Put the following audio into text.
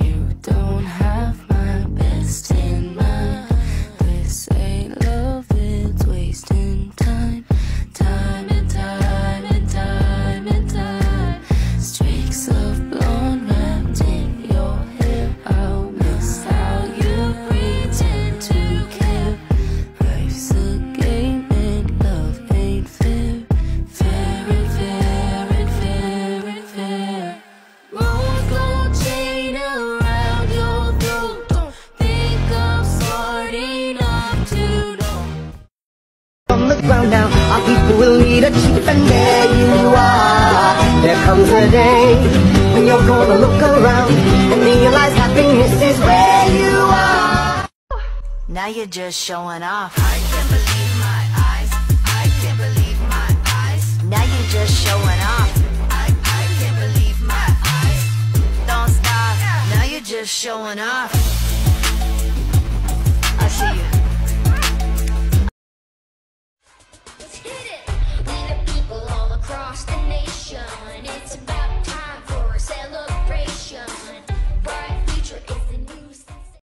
You don't have my now. Our people will need a chief, and there you are. There comes a day when you're gonna look around and realize happiness is where you are. Now you're just showing off. I can't believe my eyes. I can't believe my eyes. Now you're just showing off. I, I can't believe my eyes. Don't stop. Now you're just showing off.